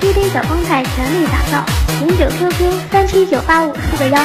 滴滴小帮派全力打造，零九 QQ 三七九八五四个幺。